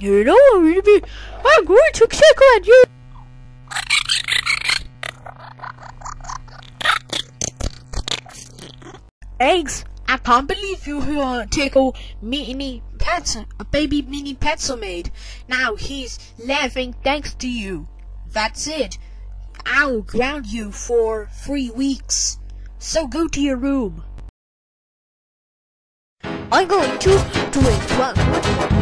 You know, I'm going to be, I'm check on you. X, I can't believe you uh, take a mini pet, a baby mini Pencilmate. Now he's laughing thanks to you. That's it. I'll ground you for three weeks. So go to your room. I'm going to do it